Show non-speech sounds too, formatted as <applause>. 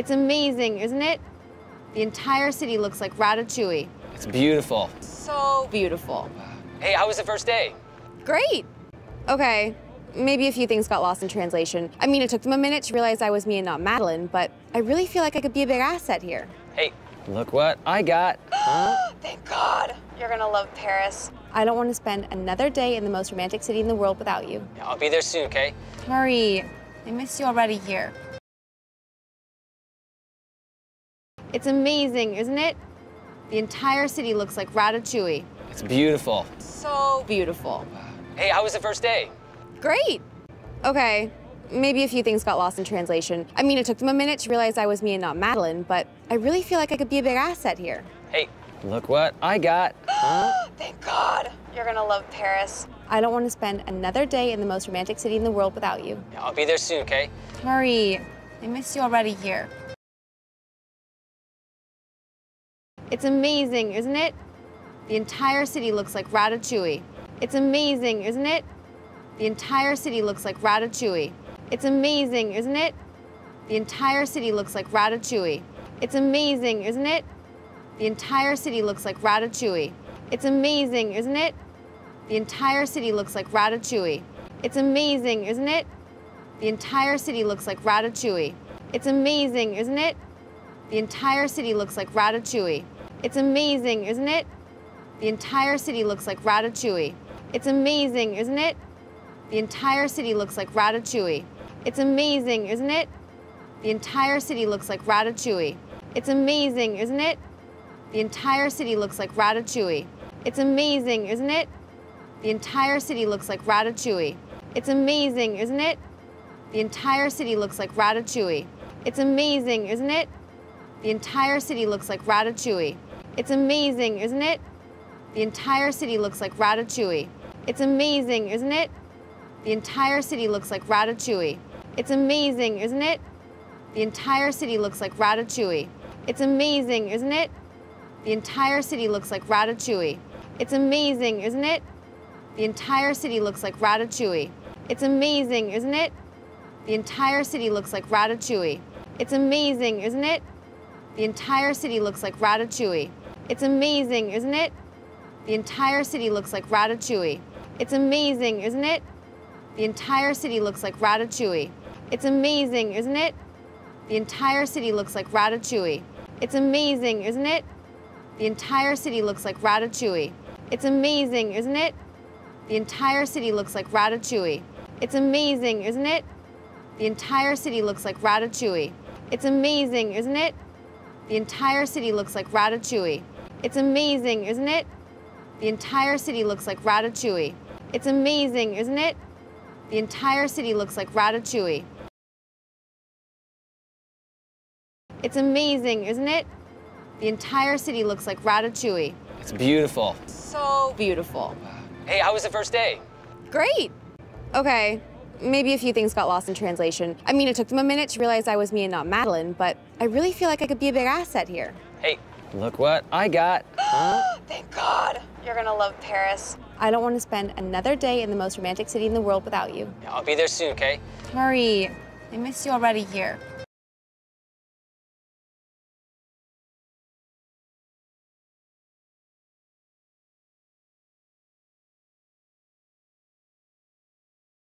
It's amazing, isn't it? The entire city looks like Ratatouille. It's beautiful. So beautiful. Hey, how was the first day? Great. Okay, maybe a few things got lost in translation. I mean, it took them a minute to realize I was me and not Madeline, but I really feel like I could be a big asset here. Hey, look what I got. Huh? <gasps> Thank God. You're gonna love Paris. I don't want to spend another day in the most romantic city in the world without you. Yeah, I'll be there soon, okay? Hurry. I miss you already here. It's amazing, isn't it? The entire city looks like Ratatouille. It's beautiful. So beautiful. Hey, how was the first day? Great. Okay, maybe a few things got lost in translation. I mean, it took them a minute to realize I was me and not Madeline, but I really feel like I could be a big asset here. Hey, look what I got. Huh? <gasps> Thank God. You're gonna love Paris. I don't want to spend another day in the most romantic city in the world without you. I'll be there soon, okay? Hurry. I miss you already here. It's amazing, isn't it? The entire city looks like Ratatouille. It's amazing, isn't it? The entire city looks like Ratatouille. It's amazing, isn't it? The entire city looks like Ratatouille. It's amazing, isn't it? The entire city looks like Ratatouille. It's amazing, isn't it? The entire city looks like Ratatouille. It's amazing, isn't it? The entire city looks like Ratatouille. It's amazing, isn't it? The entire city looks like Ratatouille. It's amazing, isn't it? The entire city looks like Ratatouille. It's amazing, isn't it? The entire city looks like Ratatouille. It's amazing, isn't it? The entire city looks like Ratatouille. It's amazing, isn't it? The entire city looks like Ratatouille. It's amazing, isn't it? The entire city looks like Ratatouille. It's amazing, isn't it? The entire city looks like Ratatouille. It's amazing, isn't it? The entire city looks like Ratatouille. It's amazing, isn't it? The entire city looks like Ratatouille. It's amazing, isn't it? The entire city looks like Ratatouille. It's amazing, isn't it? The entire city looks like Ratatouille. It's amazing, isn't it? The entire city looks like Ratatouille. It's amazing, isn't it? The entire city looks like Ratatouille. It's amazing, isn't it? The entire city looks like Ratatouille. It's amazing, isn't it? The entire city looks like Ratatouille. It's amazing, isn't it? The entire city looks like Ratatouille. It's amazing, isn't it? The entire city looks like Ratatouille. It's amazing, isn't it? The entire city looks like Ratatouille. It's amazing, isn't it? The entire city looks like Ratatouille. It's amazing, isn't it? The entire city looks like Ratatouille. It's amazing, isn't it? The entire city looks like Ratatouille. It's amazing, isn't it? The entire city looks like Ratatouille. It's amazing, isn't it? The entire city looks like Ratatouille. It's amazing, isn't it? The entire city looks like Ratatouille. It's amazing, isn't it? The entire city looks like Ratatouille. It's beautiful. So beautiful. Hey, how was the first day? Great. Okay, maybe a few things got lost in translation. I mean, it took them a minute to realize I was me and not Madeline, but I really feel like I could be a big asset here. Hey, look what I got. Huh? <gasps> Thank God. You're gonna love Paris. I don't want to spend another day in the most romantic city in the world without you. I'll be there soon, okay? Hurry. I miss you already here.